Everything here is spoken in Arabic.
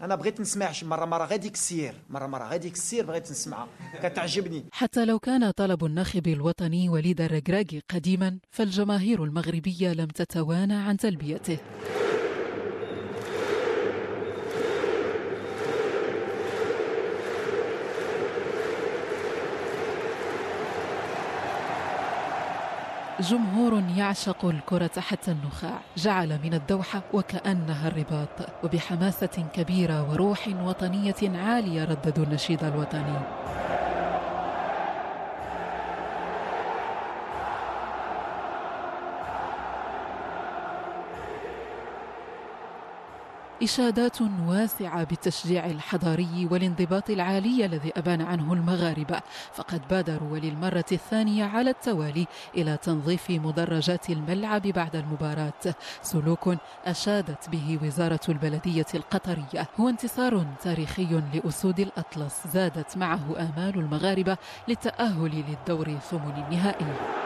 أنا بغيت نسمع مرة مرة غاديك السير مرة مرة غاديك السير بغيت نسمعها كتعجبني. حتى لو كان طلب الناخب الوطني وليد الركراكي قديما فالجماهير المغربية لم تتوانى عن تلبيته. جمهور يعشق الكرة حتى النخاع. جعل من الدوحة وكأنها الرباط وبحماسة كبيرة وروح وطنية عالية رددوا النشيد الوطني. إشادات واسعة بالتشجيع الحضاري والانضباط العالي الذي أبان عنه المغاربة. فقد بادروا وللمرة الثانية على التوالي إلى تنظيف مدرجات الملعب بعد المباراة. سلوك أشادت به وزارة البلدية القطرية. هو انتصار تاريخي لأسود الأطلس. زادت معه آمال المغاربة للتأهل للدور الثمن النهائي.